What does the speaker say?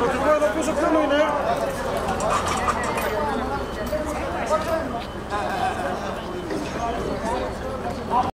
νοτιβό, εδώ πίσω.